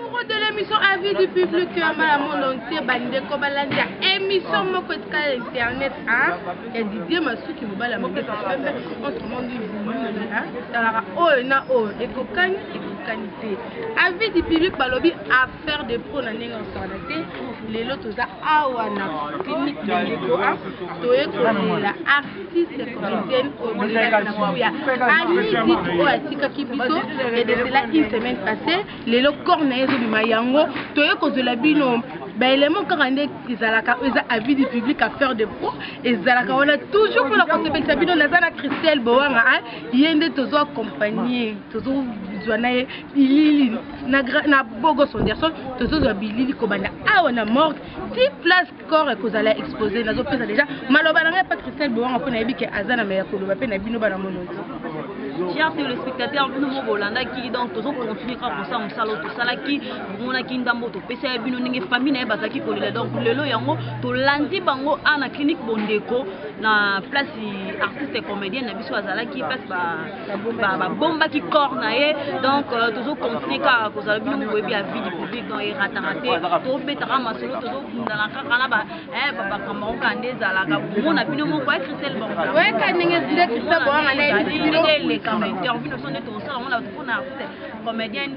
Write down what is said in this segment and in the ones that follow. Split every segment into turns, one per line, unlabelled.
Amoureux de l'émission Avis du public vraiment ya monde entier bandeko balandi ya émission moko etikala ya internet hein ya Didier Masuki mobali ya mobali pembe entre monde vumani hein talaka oyo na oyo ekokani ekokani te Avis du public balobi affaire de pro na ndenge osana te lelo toza awa na clinique de Nico hein toye kolela artiste comédienne congolaise na kombo ya anidit oyo atikaki biso edesela une semaine passée lelo corps na ye ezobima yango toye kozwela bino baelemo kaka nde ezalaka eza avis du public affaire de pro ezalaka wana toujours mpona kosepelisa bino naza na christelle bowanga a ye nde tozo accompagne tozozwa na ye bilili na bogo sonderson tozozwa bilili kobanda awa na morgue ti place corps ekozala expose nazopesa deja maloba na ngai pa christelle bowanga mpo nayebi ke aza na meya koloba mpe na bino bana monoki
chers téléspectateurs bino moko bolandaki donc tozocontinue kaka kosala mosala oyo tosalaki bomonaki ndambo topesa ya bino ndenge famille na ye bazalaki kolela donc lelo yango tolandi bango a na clinique bondeko na place artiste comédienne na biso azalaki place ba babombaki corps na ye donc euh, tozo continue kaka kozala bino boyebi ya vie du public donc erataka te tobetaka masolo tozobundana kaka na bakambo yango kaka nde ezalaka omona bino moko ya
christel baeleka ma interview na
biso nde tokosala yango na mpona comédienne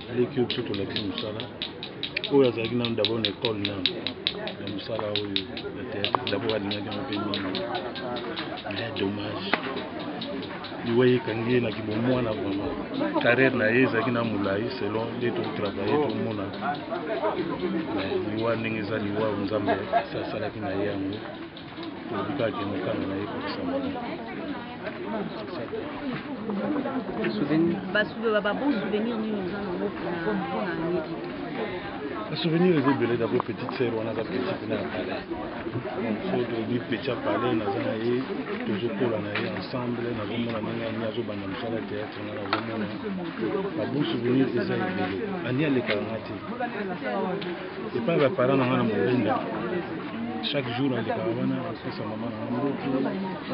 aleki yo mpe tolakisi mosala oyo azalaki nano dabord na ekole nano na mosala oyo ya théâtre dabord alingaki yango mpe mingi mais dommage liwa ye ekangi ye na kibomwana vraiment carrière na ye ezalaki na molai selon nde totravaille tomona mais liwa ndenge eza liwa nzambe asalaki na ye yango
souvenir
eza ebele dabord petite sœur wana aza petit mpena ya palais so toyebi petit ya palais naza na ye tozokola na ye ensemble nazomona ndenge ani azobanda mosala ya théâtre nga nazomona babon souvenir eza ebele ani alekaka nga te Epai ya bapara na ngai na mobenda chaque jour alekaka wana apesa mama na ngai mbotu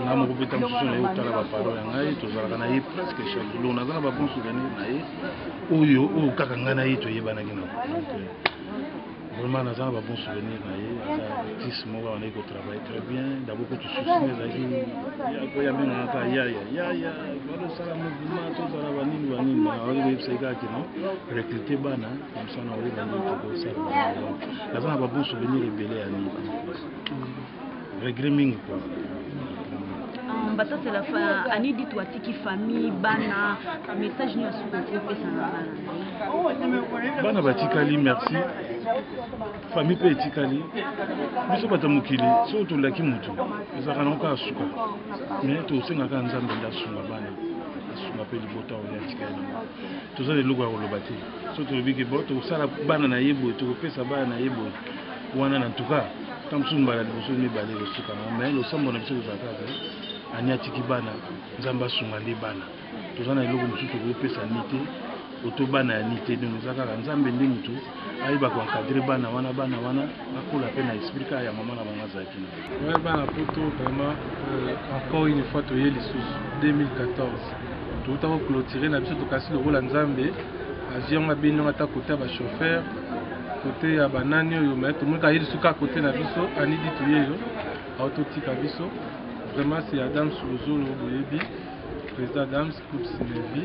nga moko mpe ntango mosusu naye otala baparo ya ngai tozalaka na ye presque chaque jour donc naza na babon souvenir na ye oyo oyo kaka ngai na ye toyebanaki na donc euh, vraiment naza na babon souvenir na ye aza artiste moko awanaki kotravaille très bien dabord kutu susi na ezalaki koyambengaka kaka yaya yaya balosala mouvement tozala banini banini awanaki koyebisa ye kaka kino recrute bana mosala oyo balingi kosala na yango naza na babon souvenir ebele ya nini regret mingi kua
batatela ani ditu atiki famille bana message nini asuki okopesa na bana
bana batikali merci famille mpe etikali biso bato ya mokili soki tolaki motu ezalaka nango kaka suka me tosengaka nzambe nde asunga bana asunga mpe libota oyo atikali nango toza na eloko ya koloba te so tolobi ke bo tokosala bana na ye boye tokopesa bana na ye boye wana na ntuka ntango mosusu mbala liboso mibale ekosukama mai losambo na biso kozala kaka ani atiki bana nzambe asunga nde bana toza na eloko mosusu tokopesa ni te oto bana ya ni te donc eza kaka nzambe nde motu ayeba koencadre bana wana bana wana bakola mpe na esprit kaka ya mama na bango azalaki na
Ouais, bana poto vraiment euh, encore une fois toye lisusu 2014 touta koclotire na biso tokasi lokola nzambe azwi yango abeni yango ata kote ya bachauffeur kote ya banani oyo mai tomonika ye lisusu kaka kote na biso anidi toyeyo aototika biso vraiment c'est adams lozolo boyebi président adams coupe sinevi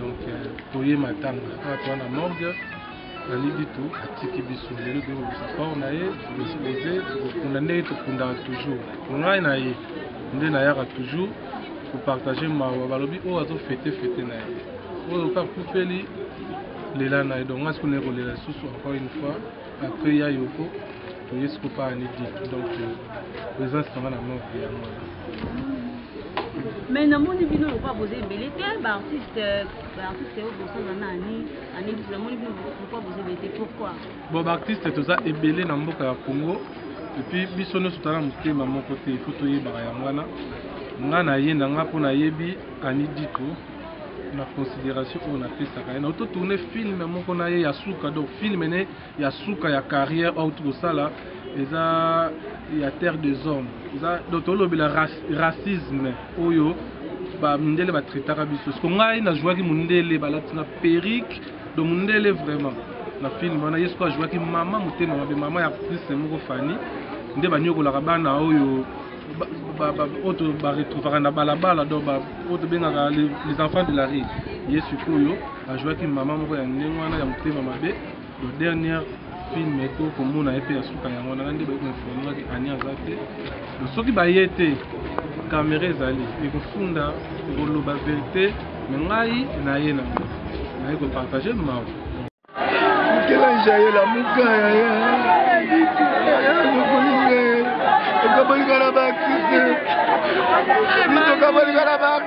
donc euh, toye matanga awa toa na morgue Nalili tu atiki biso lelo tokobisa port na ye tokospoze tokokunda ndenge tokundaka toujours ngai na ye nde nayaka toujours kopartage mawa balobi oyo azofete fete na ye oyo kaka kufeli lela na ye donc ngai siko naye kolela lisusu encore une fois après ya yoko toye siko pa anidi donc euh, présence nanga na morgue yango wana
mais namoni bino lokola boza ebele te baartiste baartiste oyo bosana nani
Bon, ba artistes toza ebele na mboka ya Congo et puis biso nyonso tala motema moko te, il faut toyebaka yango wana. Nga na ye na nga mpo nayebi Annie Dito na considération oyo napesaka ye. Na auto tourner film moko na ye ya suka donc film ne ya suka ya carrière out kosala eza ya terre des hommes eza donc tolobela racisme oyo bamindele batraitaka biso siko ngai najwaki mondele balatinga perike do mondele vraiment na filme wana ye siko ajwaki mama motema mabe mama ya actrice moko fani nde banyokolaka bana oyo oyo baretrouvaka na balabala donc oyo tobengaka les enfants de la rue ye sikoyo ajwaki mama moko ya ndenge wana ya motema mabe Le dernier film to komona ye mpe ya suka yango wana nde bayi koinforme ke ani aza te donc soki baye te kamera ezali ekofunda ekoloba verite me ngai naye nango naye kopartage mawa
mukelange aye lamuka yaya azokolinga
ye
tokabolikana baartiste tokabolikana ba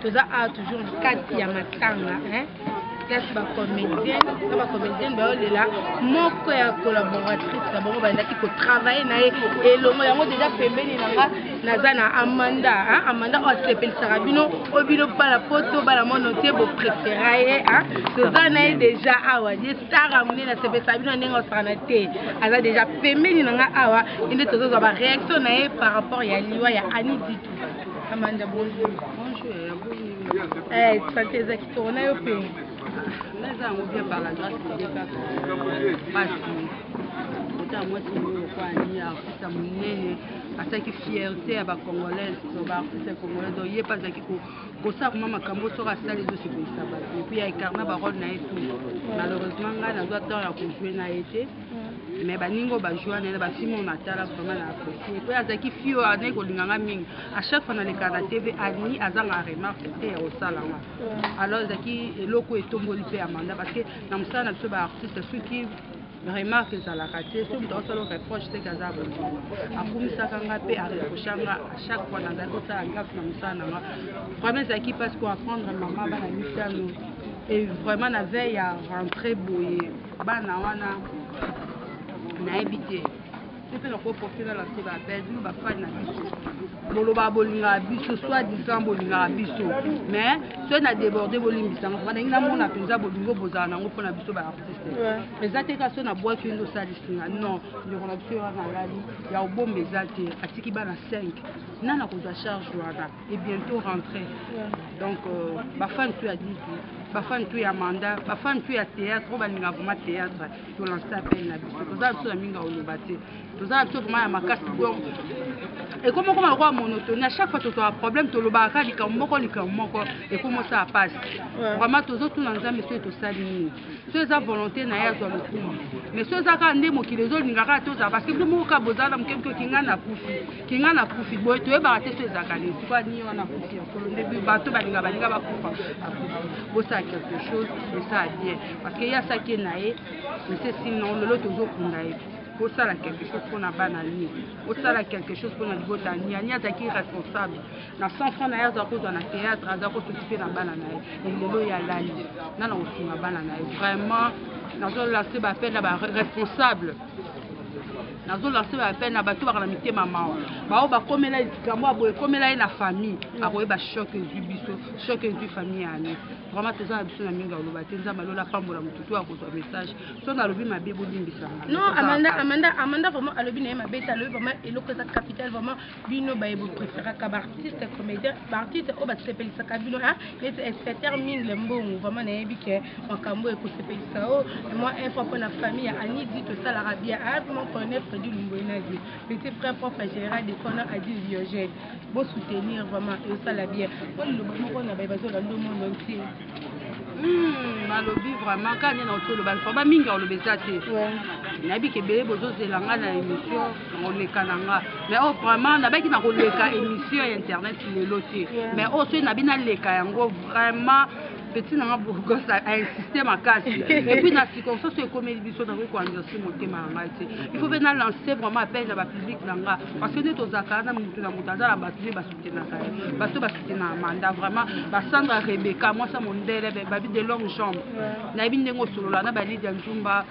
toza awa toujours na kati ya matanga hein? place bacomédien na bacomédienne bayolela moko ya collaboratrice na bango bazalaki kotravaille na ye elongo yango deja pembeni na nga naza na amanda amanda oyo asepelisaka bino oyo bino bala poto bala mono te boprefera ye toza na ye deja awa ye stara monene asepelisaka bino na ndenge osakana te aza deja pembeni na nga awa ende tozozwa bareaction na ye par rapport ya liwa ya ani ditu Amanda bonjour. Bonjour yaya bonjour. Eh, tfaki eza kitoko na yo mpe.
Naza yango bien par la grâce de Dieu kaka. Basi. Ota mwasi moko kwa ni artiste munene asaki fierté ya ba congolaise to ba artiste congolais donc ye pas zaki ko ko sa kuma makambo soka sali zo se ko sa ba. Et puis ya incarna ba rôle na ye tout. Malheureusement nga na zo temps ya ko jouer na ye te. mais baninga oyo bajua na ye na bafilme oyo natala vraiment na apprécie mpe azalaki fille oyo azalaki kolinga nga mingi à chaque fois naleka na tv ani azanga remarque te ya kosala nga alors ezalaki eloko etomboli mpe amanda parce que na mosala na biso ba artiste soki remarque ezalaka te soki moto akosala reproche teke aza abondima akumisaka nga mpe areprocha nga à chaque fois nazali kosala gaffe na mosala na nga vraiment ezalaki mpasi ko apprendre mama bana mitano et vraiment na veille ya rentrée boye bana wana nayebi te soki nakoki profila na soda bellevue bafani na biso bolobaka bolingaka biso soit disant bolingaka biso mais soki na déborde bolimbisa yango vraimen ndenge namona mpenza bolingo bozala nango mpo na biso baartiste eza te kaka soki na bwaki yo nde osalisinga non ndeko na biso wana alali ya obomba eza te atiki bana 5 nani akozwa charge wana et bientôt rentré donc euh, bafani tu ya diki bafani tu ya manda bafani tu ya théâtre oyo balinga vraimen théâtre tolanse appel na biso toza na biso na mingi aoloba te toza na biso vraimen ya makasi donc ekomi okoma lokola monotoni a chaque fois tozwaka problème tolobaka kaka likambo moko likambo moko ekomi osala mpasi vraimen tozotuna nzambe soki tosali nini so eza volonté na ye azwa lokumu mais so eza kaka nde mokili ezolinga kaka tozala parce que bino moko kaka bozala na moke moke okinga na kufi ke ngai nakufi boye toyebaka te so ezalaka nini sikoyo anini wana akufi ya solo nde bato balinga balinga bakufa akufi bosala quelque chose bosala bien parce que ye asaki na ye mise sinon lelo tozokunda ye bosala quelque chose mpo na bana nie bosala quelque chose mpo na libota nie ani azalaki responsable na cent franc na ye aza kozwa na théâtre aza kosokipe na bana na ye elelo ya lali nga na kosunga bana na ye vraiment nazolase bapele na baresponsable nazo lance oyo appel na bato baka na mitema mawa baoyo bakomela likambo ya boye ekomela ye na famille mm. akoyeba choc ezwi biso choc ezwi famille ya ale vraiment toza na biso na mingi aloba te nzambe alola apambola motu to akozwa message so nalobi mabe bolimbisanga
non amanda amanda amanda vraiment alobi na ye mabe te alobi vraiment eloko eza capital vraiment bino baye bo preferaka ba artiste comédien ba artiste oyo basepelisaka bino hein neti inspecteur mingle mbongo vraiment nayebi ke makambo ekosepelisa yo moi un fois mpo na famille ya ani di tosalaka bien hein mon colonel fredi lumboye na di petit frère propre général de kona adi diogène bo soutenir vraiment esala bien mpo liloba moko na baye bazolanda omondo ntie Hmm,
nalobi vraiment kani na oto oloba lifa bamingi oloba eza te nayebi ke ebele bozozela nga na émission nakoleka na nga mais oyo oh, vraiment nabaki na koleka émission ya internet lelo te mais oyo oh, soki nabi naleka yango vraiment petit na nga bourgos ainsiste makasi epuis na circonstance ekomeli biso nakoki koandirse motema na ngai te il faut mpe na lance vraiment appel na bapublike na nga parce que nde tozalaka na motu na moto aza na bato nde soutenaka ye bato basoutenaka manda vraiment basandra rebeka mwasi ya mondele babi de longue jambe nayebi ndenge osolola na balidia nzumba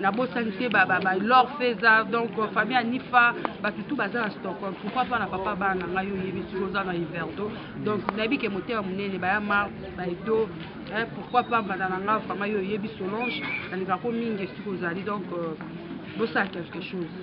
nabosani te balor feza donc euh, famille anifa bato tu baza na stockholm pourkoi mpa na papa bana na ngai oyebi soki oza na hiverdo donc nayebi ke motema monene baya mar baedo pourkoi mpa mbanda na ngai vraiment yo oyebi solange nalingako mingi esiki ozali donc
euh, bosala quelque chose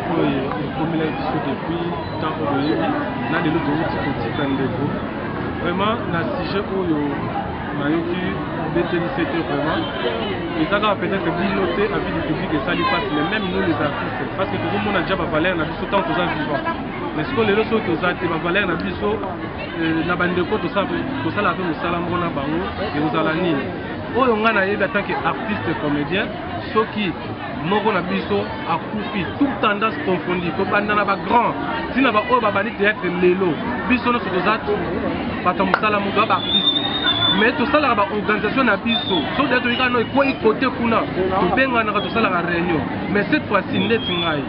oyo ekomelaki biso depuis temps oyo
boyebi na lelo towuti kotika ndeko vraiment na sujet oyo nayoki beteli sete vraiment eza kaka peut-être bino te avis du public esali mpasi mais même nous les artistes parce que tozomona déjà bavaleur na biso ntango toza vivant mais sikoyo lelo soki toza te bavaleur na biso euh, na bandeko tosala mpe mosala moko na bango ekozala nini oyo ngai nayebi atanke artiste comédien soki moko na biso akufi tout tendance confondi kobanda na bagrand ti na baoyo babandi théâtre lelo biso nyonso toza bato ya mosala moto ya baartiste mais tosalaka baorganisation na biso soki da toyika no ekwei kote kuna tobenganaka tosalaka réunion mais cette fois-ci ndeti ngai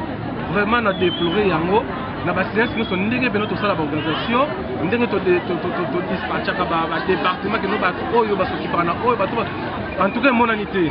vraiment na déplore yango na basilensi nyonso ndenge mpena tosala baorganisation ndenge todispatchaka badépartement kino bato oyo basokipaka na oyo bato en tout cas emonani te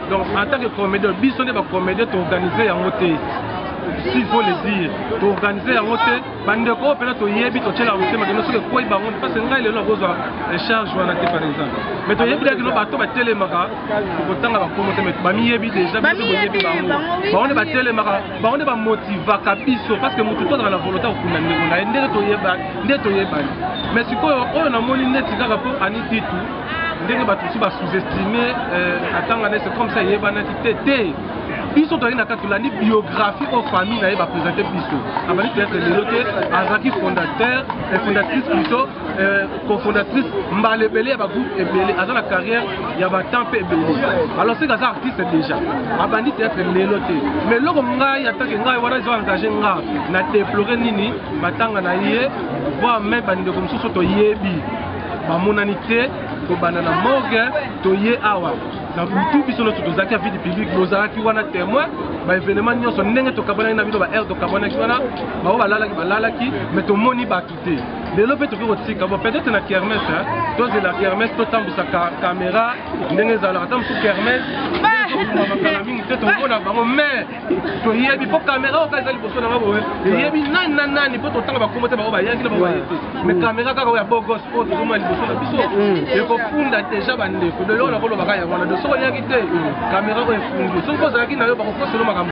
Donc en tant que comédien, biso nde ba comédien to organiser yango te. S'il faut le dire, to organiser yango te. Bandeko oyo mpena toyebi totyela motema kino soki ekwei bango mpasi ngai lelo nakozwa charge wana te par exemple mais toyebi da kino bato batelemaka tokotanga bakomo te mais bamiyebi déjà biso boyebi bango bango nde batelemaka bango nde bamotivaka biso parce que motu to azala na volonté ya kokunda ndeko na ye ndenge toyebani ndenge toyebani mais sikoyo oyo namoni neti kaka mpo anititu ndenge bato mosusu basous-estime euh, atanga nese comme ça eyebanaki te te biso tozali na kati tolandi biographie oyo famille na ye bapresente biso abandi teatre lelo te azalaki fondateur eh, fondatrice plito eh, cofondatrice mbala ebele ya bagroupe ebele aza na carrière ya batemp mpe ebele alors seke aza artiste déjà abandi teatre lelo te mais eloko ngai atake ngai wana ezo engage nga na deplore nini matanga na ye voire même bandeko mosusu toyebi bamonani te kobanda na morgue toye awa na butu biso nyonso tozalaki ya vide publique bozalaki wana témoin baévénement nyonso ndenge tokabanaki na bino baheure tokabanaki wana bango balalaki balalaki mais tomoni bato te lelo mpe tokoki kotika bo peut-être na kermes tozela kermes totambwisa caméra ndenge ezalaka ta mosusu kermes mingi te tomona bango mais toyebi mpo kamera oyo kaka eza liboso na nga boye toyebi nani na nani mpo totanga bakombo te bango bayaki na bango baye te mais kamera kaka oyo ya bogos oyo tozomona liboso na biso ekofunda deja bandeko lelo oyo nakolobaka yango wana de soki oyaki te kamera oyo efundi soki ozalaki na yo bakokoselo makambo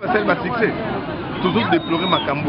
basali
ba succès tozo
déplorer makambo